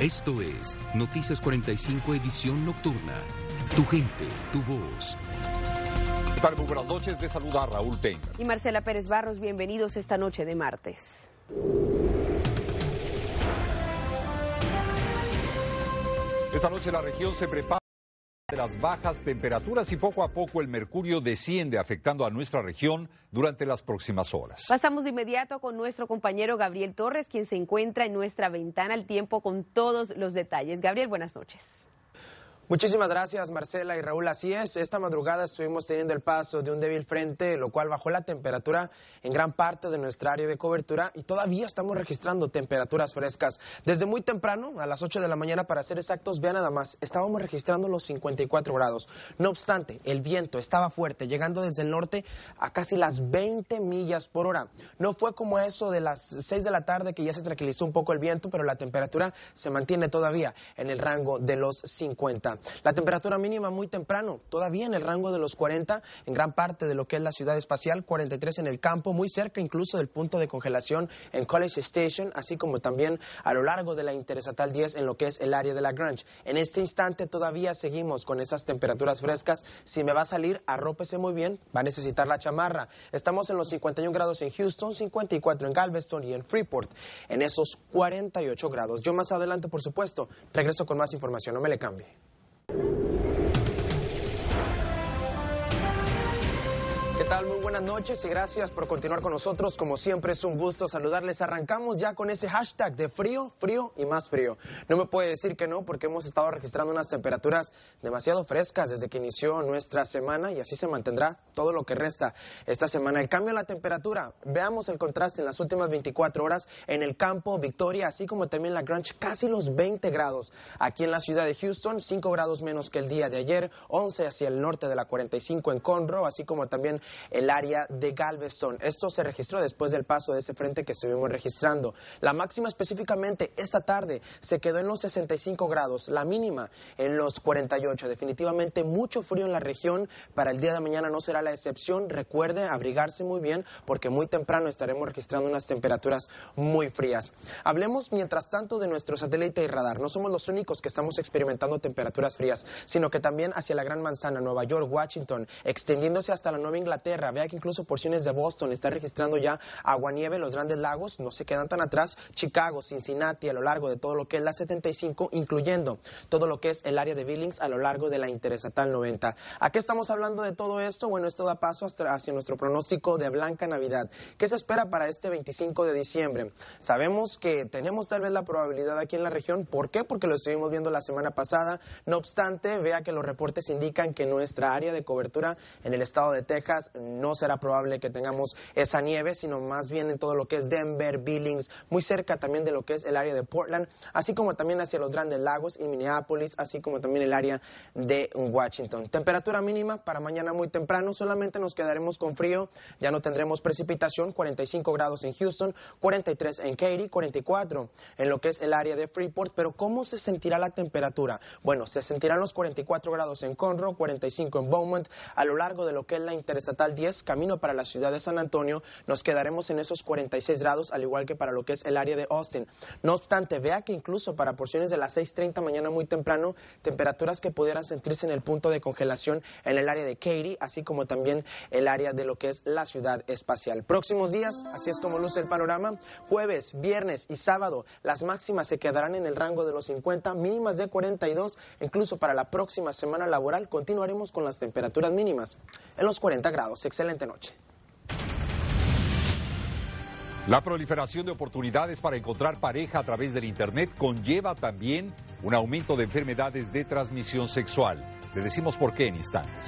Esto es Noticias 45 Edición Nocturna. Tu gente, tu voz. Muy buenas noches, de saludar Raúl Peña. Y Marcela Pérez Barros, bienvenidos esta noche de martes. Esta noche la región se prepara de las bajas temperaturas y poco a poco el mercurio desciende afectando a nuestra región durante las próximas horas. Pasamos de inmediato con nuestro compañero Gabriel Torres, quien se encuentra en nuestra ventana al tiempo con todos los detalles. Gabriel, buenas noches. Muchísimas gracias Marcela y Raúl. Así es, esta madrugada estuvimos teniendo el paso de un débil frente, lo cual bajó la temperatura en gran parte de nuestra área de cobertura y todavía estamos registrando temperaturas frescas. Desde muy temprano, a las 8 de la mañana para ser exactos, vean nada más, estábamos registrando los 54 grados. No obstante, el viento estaba fuerte, llegando desde el norte a casi las 20 millas por hora. No fue como eso de las 6 de la tarde que ya se tranquilizó un poco el viento, pero la temperatura se mantiene todavía en el rango de los 50. La temperatura mínima muy temprano, todavía en el rango de los 40 en gran parte de lo que es la ciudad espacial, 43 en el campo, muy cerca incluso del punto de congelación en College Station, así como también a lo largo de la Interestatal 10 en lo que es el área de la Grange. En este instante todavía seguimos con esas temperaturas frescas. Si me va a salir, arrópese muy bien, va a necesitar la chamarra. Estamos en los 51 grados en Houston, 54 en Galveston y en Freeport, en esos 48 grados. Yo más adelante, por supuesto, regreso con más información, no me le cambie. ¿Qué tal? Muy buenas noches y gracias por continuar con nosotros. Como siempre es un gusto saludarles. Arrancamos ya con ese hashtag de frío, frío y más frío. No me puede decir que no porque hemos estado registrando unas temperaturas demasiado frescas desde que inició nuestra semana y así se mantendrá todo lo que resta esta semana. El cambio en la temperatura, veamos el contraste en las últimas 24 horas en el campo Victoria, así como también la Grange, casi los 20 grados. Aquí en la ciudad de Houston, 5 grados menos que el día de ayer, 11 hacia el norte de la 45 en Conroe, así como también el área de Galveston. Esto se registró después del paso de ese frente que estuvimos registrando. La máxima específicamente esta tarde se quedó en los 65 grados, la mínima en los 48. Definitivamente mucho frío en la región. Para el día de mañana no será la excepción. Recuerde abrigarse muy bien porque muy temprano estaremos registrando unas temperaturas muy frías. Hablemos mientras tanto de nuestro satélite y radar. No somos los únicos que estamos experimentando temperaturas frías, sino que también hacia la Gran Manzana, Nueva York, Washington, extendiéndose hasta la Nueva Inglaterra. Vea que incluso porciones de Boston está registrando ya aguanieve, los grandes lagos no se quedan tan atrás. Chicago, Cincinnati, a lo largo de todo lo que es la 75, incluyendo todo lo que es el área de Billings a lo largo de la Interestatal 90. ¿A qué estamos hablando de todo esto? Bueno, esto da paso hacia nuestro pronóstico de Blanca Navidad. ¿Qué se espera para este 25 de diciembre? Sabemos que tenemos tal vez la probabilidad aquí en la región. ¿Por qué? Porque lo estuvimos viendo la semana pasada. No obstante, vea que los reportes indican que nuestra área de cobertura en el estado de Texas no será probable que tengamos esa nieve, sino más bien en todo lo que es Denver, Billings, muy cerca también de lo que es el área de Portland, así como también hacia los grandes lagos y Minneapolis, así como también el área de Washington. Temperatura mínima para mañana muy temprano, solamente nos quedaremos con frío, ya no tendremos precipitación, 45 grados en Houston, 43 en Katy, 44 en lo que es el área de Freeport, pero ¿cómo se sentirá la temperatura? Bueno, se sentirán los 44 grados en Conroe, 45 en Beaumont, a lo largo de lo que es la Interestatal 10, camino para la ciudad de San Antonio, nos quedaremos en esos 46 grados, al igual que para lo que es el área de Austin. No obstante, vea que incluso para porciones de las 6.30 mañana muy temprano, temperaturas que pudieran sentirse en el punto de congelación en el área de Katy, así como también el área de lo que es la ciudad espacial. Próximos días, así es como luce el panorama, jueves, viernes y sábado, las máximas se quedarán en el rango de los 50, mínimas de 42, incluso para la próxima semana laboral continuaremos con las temperaturas mínimas en los 40 Excelente noche. La proliferación de oportunidades para encontrar pareja a través del Internet conlleva también un aumento de enfermedades de transmisión sexual. Le decimos por qué en instantes.